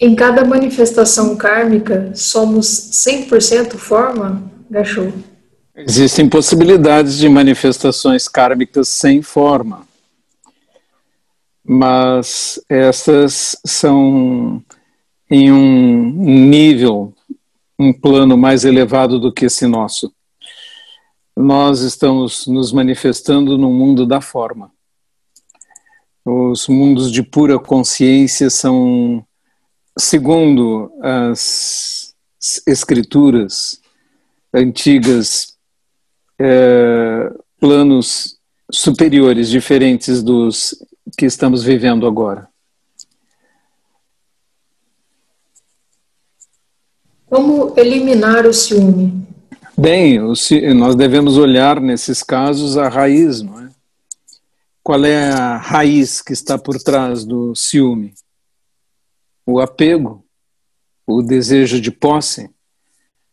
Em cada manifestação kármica, somos 100% forma, Gachou? Existem possibilidades de manifestações kármicas sem forma, mas essas são em um nível, um plano mais elevado do que esse nosso. Nós estamos nos manifestando no mundo da forma. Os mundos de pura consciência são segundo as escrituras antigas, é, planos superiores, diferentes dos que estamos vivendo agora. Como eliminar o ciúme? Bem, nós devemos olhar nesses casos a raiz, não é? Qual é a raiz que está por trás do ciúme? O apego, o desejo de posse,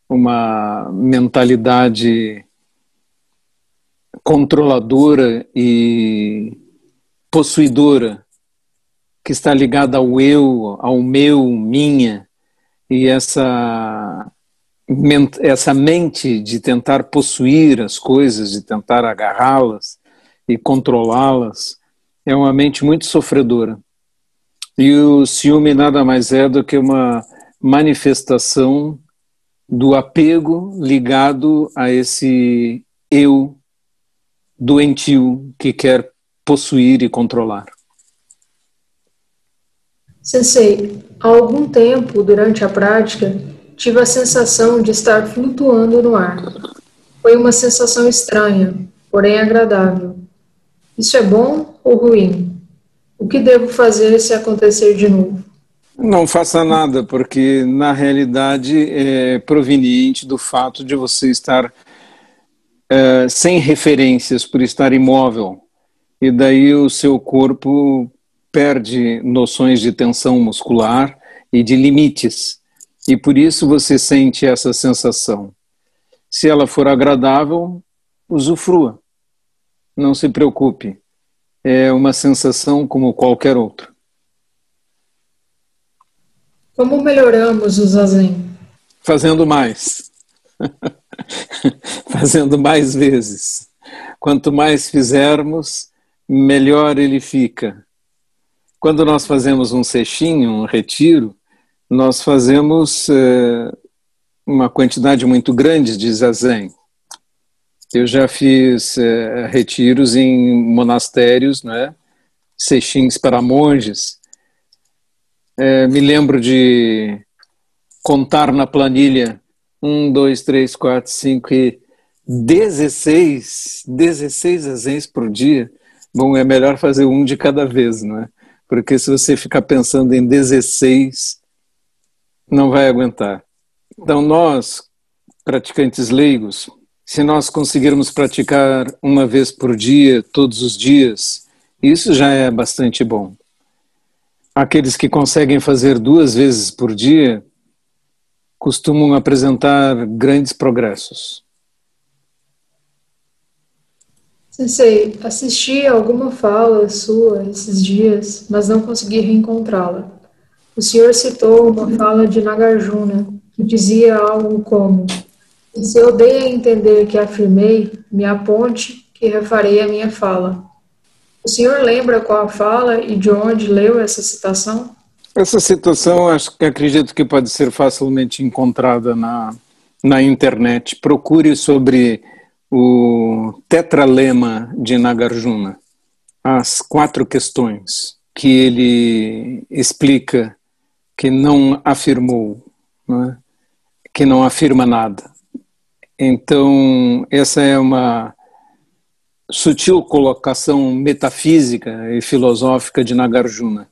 uma mentalidade controladora e possuidora que está ligada ao eu, ao meu, minha, e essa essa mente de tentar possuir as coisas, de tentar agarrá-las e controlá-las, é uma mente muito sofredora. E o ciúme nada mais é do que uma manifestação do apego ligado a esse eu doentio que quer possuir e controlar. Sensei, há algum tempo durante a prática tive a sensação de estar flutuando no ar. Foi uma sensação estranha, porém agradável. Isso é bom ou ruim? O que devo fazer se acontecer de novo? Não faça nada, porque na realidade é proveniente do fato de você estar é, sem referências, por estar imóvel. E daí o seu corpo perde noções de tensão muscular e de limites. E por isso você sente essa sensação. Se ela for agradável, usufrua. Não se preocupe é uma sensação como qualquer outra. Como melhoramos o zazen? Fazendo mais. Fazendo mais vezes. Quanto mais fizermos, melhor ele fica. Quando nós fazemos um cestinho, um retiro, nós fazemos é, uma quantidade muito grande de zazen. Eu já fiz é, retiros em monastérios, né? Sexins para monges. É, me lembro de contar na planilha um, dois, três, quatro, cinco e dezesseis, dezesseis azens por dia. Bom, é melhor fazer um de cada vez, não é? Porque se você ficar pensando em 16, não vai aguentar. Então, nós, praticantes leigos, se nós conseguirmos praticar uma vez por dia, todos os dias, isso já é bastante bom. Aqueles que conseguem fazer duas vezes por dia costumam apresentar grandes progressos. Sensei, assisti a alguma fala sua esses dias, mas não consegui reencontrá-la. O senhor citou uma fala de Nagarjuna que dizia algo como: se eu dei a entender que afirmei, me aponte que refarei a minha fala. O senhor lembra qual a fala e de onde leu essa citação? Essa citação, acho que acredito que pode ser facilmente encontrada na, na internet. Procure sobre o tetralema de Nagarjuna, as quatro questões que ele explica que não afirmou, é? que não afirma nada. Então, essa é uma sutil colocação metafísica e filosófica de Nagarjuna,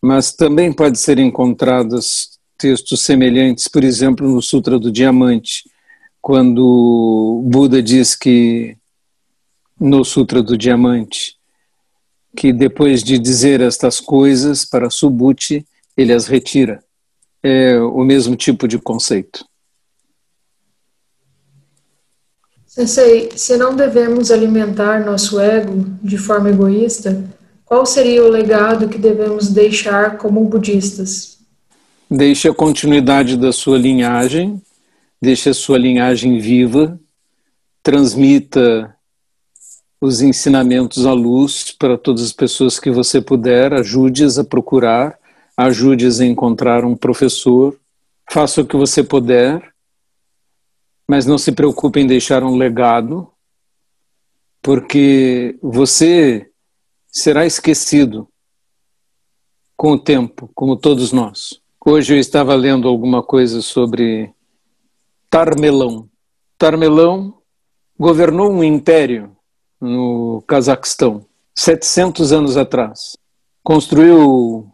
mas também pode ser encontrados textos semelhantes, por exemplo, no Sutra do Diamante, quando Buda diz que no Sutra do Diamante que depois de dizer estas coisas para Subhuti, ele as retira. É o mesmo tipo de conceito. Sensei, se não devemos alimentar nosso ego de forma egoísta, qual seria o legado que devemos deixar como budistas? Deixe a continuidade da sua linhagem, deixe a sua linhagem viva, transmita os ensinamentos à luz para todas as pessoas que você puder, ajude-as a procurar, ajude-as a encontrar um professor, faça o que você puder, mas não se preocupe em deixar um legado, porque você será esquecido com o tempo, como todos nós. Hoje eu estava lendo alguma coisa sobre Tarmelão. Tarmelão governou um império no Cazaquistão, 700 anos atrás. Construiu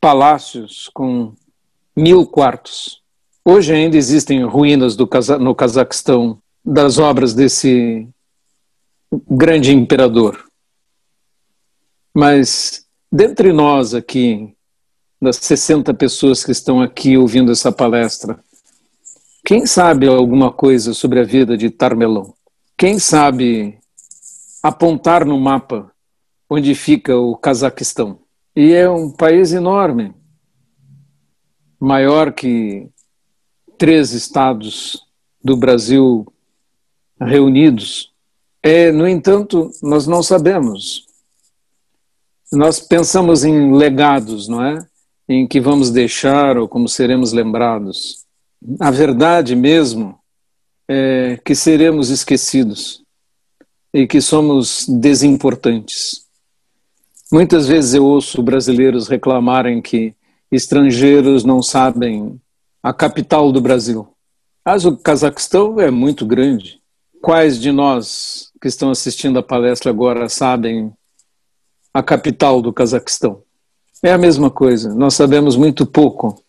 palácios com mil quartos. Hoje ainda existem ruínas no Cazaquistão das obras desse grande imperador. Mas dentre nós aqui, das 60 pessoas que estão aqui ouvindo essa palestra, quem sabe alguma coisa sobre a vida de Tarmelão? Quem sabe apontar no mapa onde fica o Cazaquistão. E é um país enorme, maior que três estados do Brasil reunidos. É, no entanto, nós não sabemos. Nós pensamos em legados, não é? Em que vamos deixar ou como seremos lembrados. A verdade mesmo é que seremos esquecidos e que somos desimportantes. Muitas vezes eu ouço brasileiros reclamarem que estrangeiros não sabem a capital do Brasil. Mas o Cazaquistão é muito grande. Quais de nós que estão assistindo a palestra agora sabem a capital do Cazaquistão? É a mesma coisa. Nós sabemos muito pouco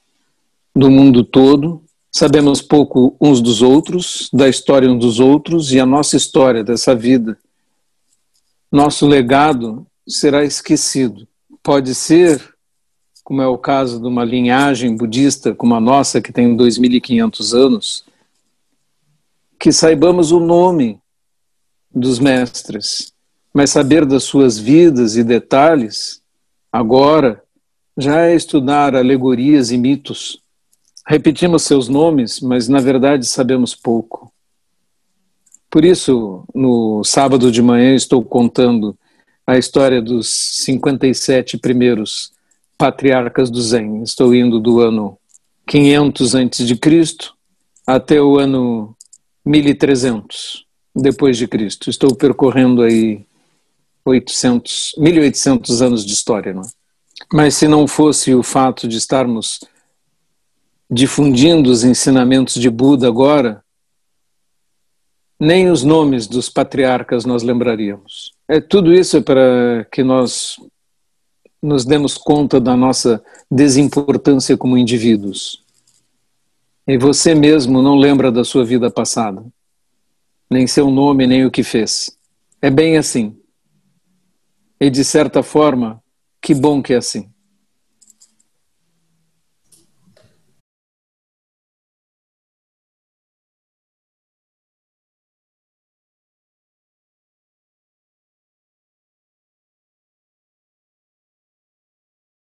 do mundo todo Sabemos pouco uns dos outros, da história uns dos outros e a nossa história dessa vida. Nosso legado será esquecido. Pode ser, como é o caso de uma linhagem budista como a nossa, que tem 2.500 anos, que saibamos o nome dos mestres, mas saber das suas vidas e detalhes, agora, já é estudar alegorias e mitos Repetimos seus nomes, mas na verdade sabemos pouco. Por isso, no sábado de manhã, estou contando a história dos 57 primeiros patriarcas do Zen. Estou indo do ano 500 antes de Cristo até o ano 1300 depois de Cristo. Estou percorrendo aí 800, 1800 anos de história, não é? Mas se não fosse o fato de estarmos difundindo os ensinamentos de Buda agora, nem os nomes dos patriarcas nós lembraríamos. É tudo isso é para que nós nos demos conta da nossa desimportância como indivíduos. E você mesmo não lembra da sua vida passada, nem seu nome, nem o que fez. É bem assim. E de certa forma, que bom que é assim.